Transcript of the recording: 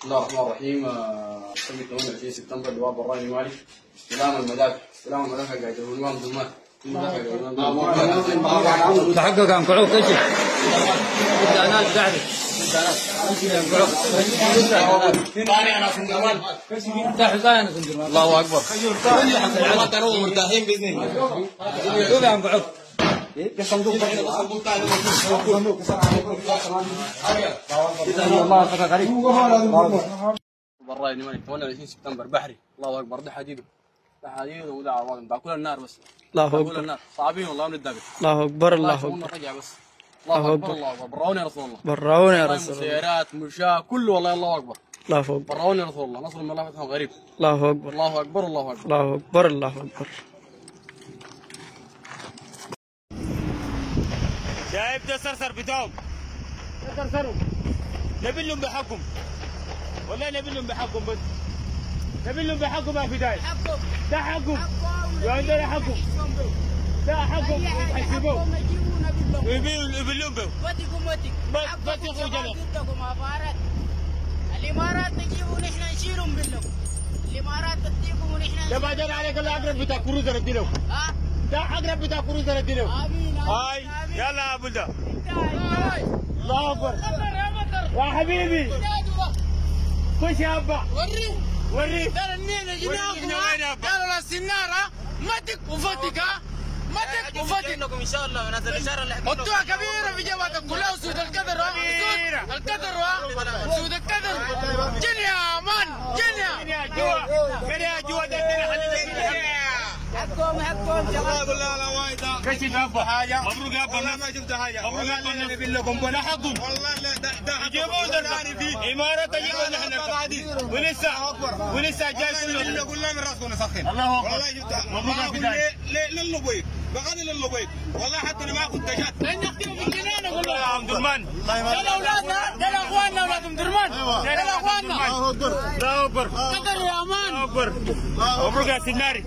بسم الله الرحمن الرحيم آه، سنة 28 سبتمبر لواء براني مالك استلام المدافع استلام المدافع قاعد العنوان ضمان تحقق عن قعوك إيش؟ أنا سندر الله أكبر. مرتاحين باذن الله شوف عن مالك 28 سبتمبر بحري الله اكبر ده حديده ده حديده وده عوالم باكل النار بس الله اكبر النار صعبين والله من الدقة الله اكبر الله الله اكبر رجع بس الله الله اكبر. الله اكبر براوني يا رسول الله براونا يا رسول الله مسيرات مشاة كله والله الله اكبر الله اكبر براوني يا رسول الله نصر من الله غريب الله أكبر. الله أكبر. الله أكبر. الله أكبر. الله أكبر. شايف ده الصرصر بتاعهم ده صرصرهم نبي لهم بحقهم والله نبي لهم بحقهم بس. نبي لهم بحقهم ما في داعي ده حقهم يا عندنا حقهم ده حقهم يحسبوه ويبيعوا لهم به وديكم وديك بس- حقكم بس يخرج شغال أنا. ضدكم امارات الإمارات نجيبوا ونحن نشيلهم باللكم الإمارات تديكم ونحن ده بعدين عليك الأقرب بتاع كروزر اديله ها؟ ده أقرب بتاع كروزر اديله آمين هاي. آمين. يلا يا أبو ده. الله أكبر. يا حبيبي. خش يا أبا. وريه وريه ترى النيل أبا؟ قالوا السنارة متك وفتك ها؟ متك وفتك إن شاء الله. نازل الاشاره اللي حطوها كبيرة في جبهتك كلها سود القدر حقهم شغال والله لا وايد. كشف أبا. حاجة مبروك يا أبا. والله ما شفت حاجة مبروك يا ابا نبي لكم ولا حقهم والله لا ده ده يجيبوا ده فيه إمارة تجيبوا نحن. ولسه ولسه جاي كله كلها من راسكم نسخن الله أكبر. والله مبروك يا. ليه ليه للبيض بغض للبيض والله حتى أنا ما كنت جات لن نختم في الجنان أقول يا عبد الرحمن ده أولادنا ده أخواننا أولاد ام درمان ده أخواننا. الله أكبر. قدر يا أمان. الله أكبر. مبروك يا سيدناري